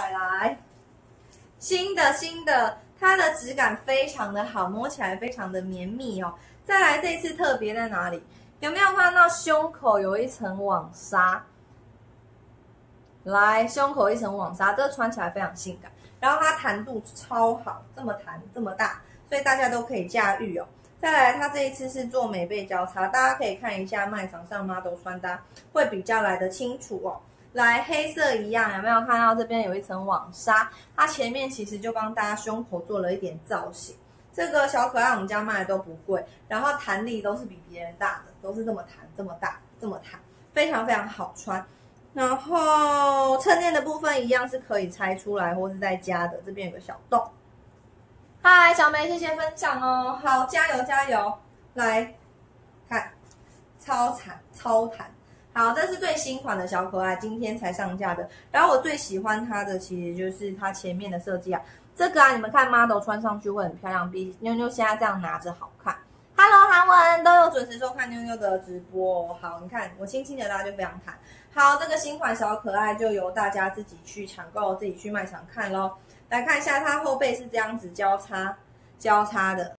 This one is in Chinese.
快来，新的新的，它的质感非常的好，摸起来非常的绵密哦。再来，这次特别在哪里？有没有看到胸口有一层网纱？来，胸口一层网纱，这个穿起来非常性感。然后它弹度超好，这么弹这么大，所以大家都可以驾驭哦。再来，它这一次是做美背交叉，大家可以看一下卖场上妈都穿搭会比较来的清楚哦。来，黑色一样，有没有看到这边有一层网纱？它前面其实就帮大家胸口做了一点造型。这个小可爱我们家卖的都不贵，然后弹力都是比别人大的，都是这么弹这么大这么弹，非常非常好穿。然后衬垫的部分一样是可以拆出来或是在加的，这边有个小洞。嗨，小梅，谢谢分享哦。好，加油加油！来看，超弹超弹。好，这是最新款的小可爱，今天才上架的。然后我最喜欢它的，其实就是它前面的设计啊。这个啊，你们看 model 穿上去会很漂亮，比妞妞现在这样拿着好看。Hello，韩文都有准时收看妞妞的直播。好，你看我轻轻的拉就非常弹。好，这个新款小可爱就由大家自己去抢购，自己去卖场看喽。来看一下，它后背是这样子交叉交叉的。